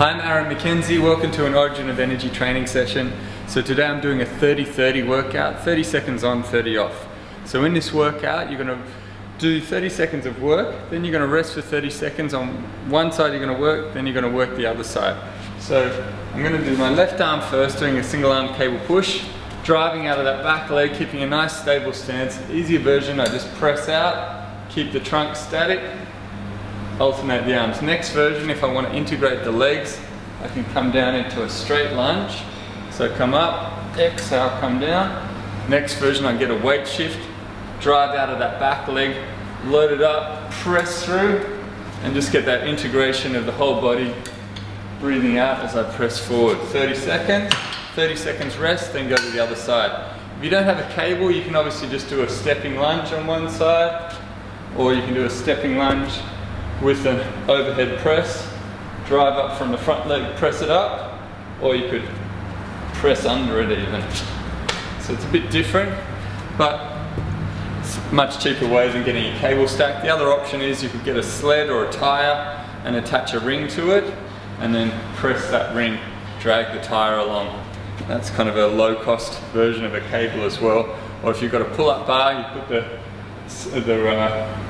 Hi, I'm Aaron McKenzie. Welcome to an Origin of Energy training session. So today I'm doing a 30-30 workout, 30 seconds on, 30 off. So in this workout, you're gonna do 30 seconds of work, then you're gonna rest for 30 seconds on one side you're gonna work, then you're gonna work the other side. So I'm gonna do my left arm first, doing a single arm cable push, driving out of that back leg, keeping a nice stable stance. Easier version, I just press out, keep the trunk static, alternate the arms. Next version, if I want to integrate the legs, I can come down into a straight lunge. So come up, exhale, come down. Next version, I get a weight shift, drive out of that back leg, load it up, press through, and just get that integration of the whole body, breathing out as I press forward. 30 seconds, 30 seconds rest, then go to the other side. If you don't have a cable, you can obviously just do a stepping lunge on one side, or you can do a stepping lunge with an overhead press, drive up from the front leg, press it up, or you could press under it even. So it's a bit different, but it's a much cheaper way than getting a cable stack. The other option is you could get a sled or a tire and attach a ring to it, and then press that ring, drag the tire along. That's kind of a low cost version of a cable as well. Or if you've got a pull up bar, you put the, the uh,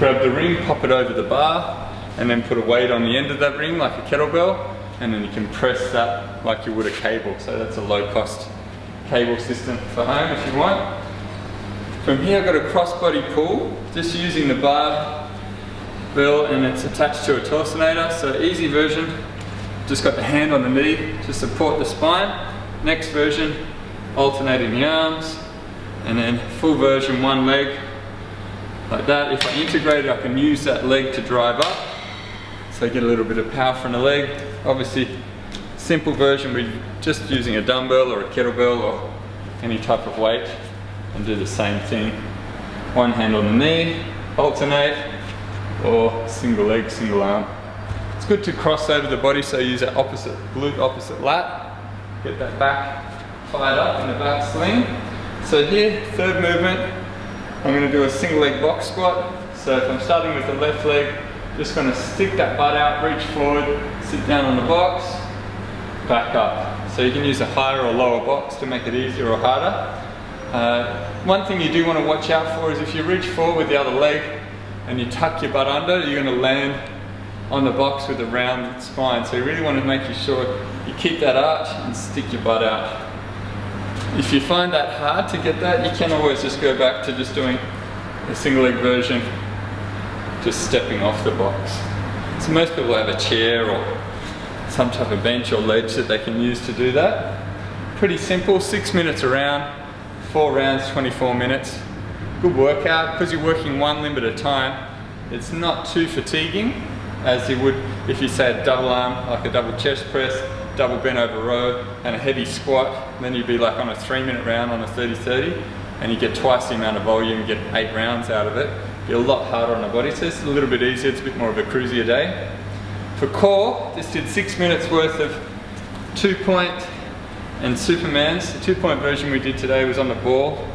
grab the ring, pop it over the bar, and then put a weight on the end of that ring like a kettlebell, and then you can press that like you would a cable. So that's a low cost cable system for home if you want. From here I've got a crossbody pull, just using the bar bell and it's attached to a Torsionator, so easy version. Just got the hand on the knee to support the spine. Next version, alternating the arms, and then full version, one leg, like that. If I integrate it, I can use that leg to drive up. So I get a little bit of power from the leg. Obviously, simple version, we're just using a dumbbell or a kettlebell or any type of weight and do the same thing. One hand on the knee, alternate, or single leg, single arm. It's good to cross over the body, so use that opposite glute, opposite lat. Get that back fired up in the back sling. So here, third movement, I'm going to do a single leg box squat. So if I'm starting with the left leg, just going to stick that butt out, reach forward, sit down on the box, back up. So you can use a higher or lower box to make it easier or harder. Uh, one thing you do want to watch out for is if you reach forward with the other leg and you tuck your butt under, you're going to land on the box with a round spine. So you really want to make sure you keep that arch and stick your butt out. If you find that hard to get that, you can always just go back to just doing a single leg version, just stepping off the box. So most people have a chair or some type of bench or ledge that they can use to do that. Pretty simple, six minutes around, four rounds, 24 minutes. Good workout, because you're working one limb at a time, it's not too fatiguing as you would if you say a double arm, like a double chest press, double bent over row and a heavy squat, then you'd be like on a three minute round on a 30-30 and you get twice the amount of volume, you get eight rounds out of it. Be a lot harder on the body, so it's a little bit easier, it's a bit more of a cruisier day. For core, just did six minutes worth of two point and Supermans. The two point version we did today was on the ball.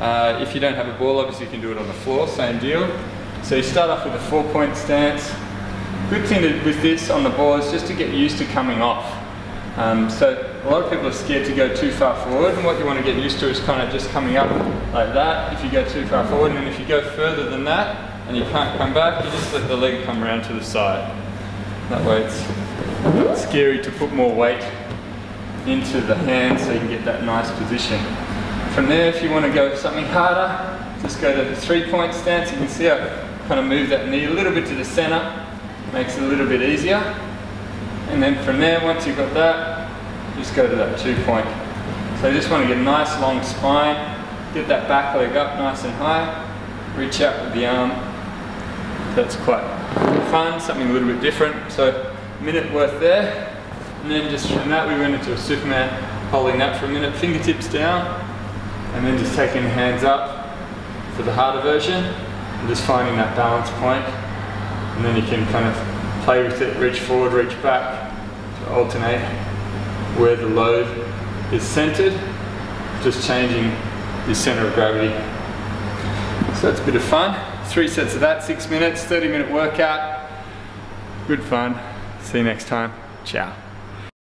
Uh, if you don't have a ball, obviously you can do it on the floor, same deal. So you start off with a four point stance. Good thing with this on the ball is just to get used to coming off. Um, so a lot of people are scared to go too far forward and what you want to get used to is kind of just coming up like that if you go too far forward and if you go further than that and you can't come back you just let the leg come around to the side. That way it's scary to put more weight into the hand so you can get that nice position. From there if you want to go something harder just go to the three point stance you can see I kind of move that knee a little bit to the center makes it a little bit easier and then from there, once you've got that, just go to that two point. So you just want to get a nice long spine, get that back leg up nice and high, reach out with the arm. That's quite fun, something a little bit different. So minute worth there. And then just from that we went into a Superman, holding that for a minute, fingertips down, and then just taking the hands up for the harder version, and just finding that balance point. And then you can kind of play with it, reach forward, reach back, to alternate where the load is centered, just changing the center of gravity. So that's a bit of fun. Three sets of that, six minutes, 30 minute workout. Good fun. See you next time. Ciao.